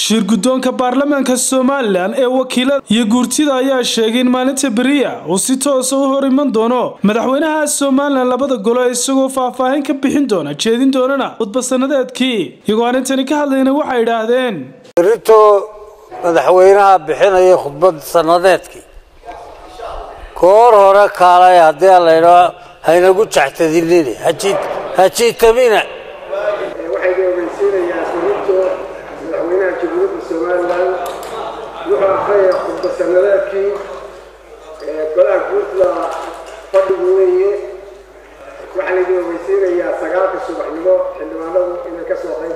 shir guddoonka baarlamaanka somalilan ee wakiilada iyo guurtida ayaa sheegay in maalinta beriya uu si toosa u hor iman doono madaxweynaha somalilan labada golo isagoo faahfaahin ka bixin doona jeedin doonana khudba sanadeedkii iyagoo arrintani ka hadlayna waxay idhaahdeen berito madaxweynaha bixinaya khudbad sanadeedkii koor hore kaalay haddii laydhaa haynagu jaxtadinine hajiitamina waxayna ogeysiinayaa berito somalilan wuxuu akhriyaya khudba sanadeedkii golaha guurtida fadhigu weeye waxaa laydin ogeysiinayaa sagaalka subaxnimo xildhibaanadu inay ka soo qayb